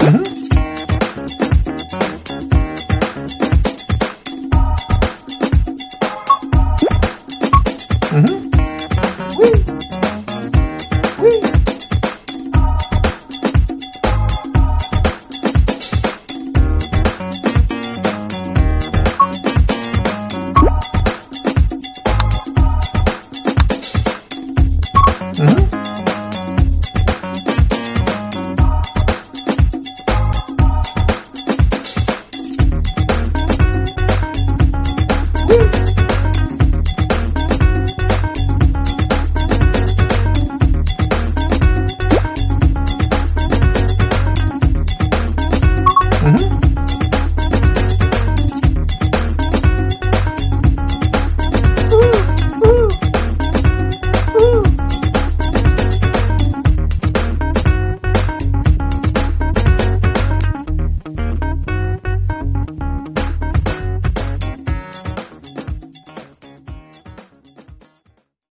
Mm-hmm.